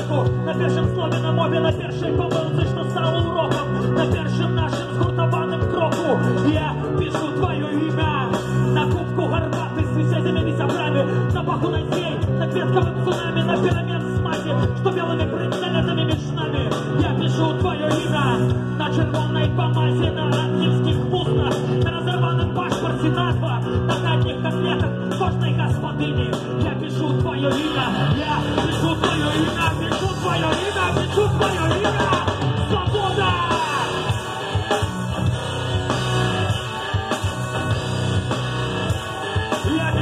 музику На першим слове на мові, на першій помилці, что стало уроком, на першим нашим згуртованим кроку я пишу твоє ім'я на кубку гарбаты с висязями сабрами, на паху надей, на кветковым цунами, на пирамид с мати, что белыми предметами между нами. Я пишу твое имя на червонной помазе, на ангельских пустах, на разорванном паспорте на на дальних котлетах кожной господыни. Я пишу твое имя, я пишу твое имя. Yeah.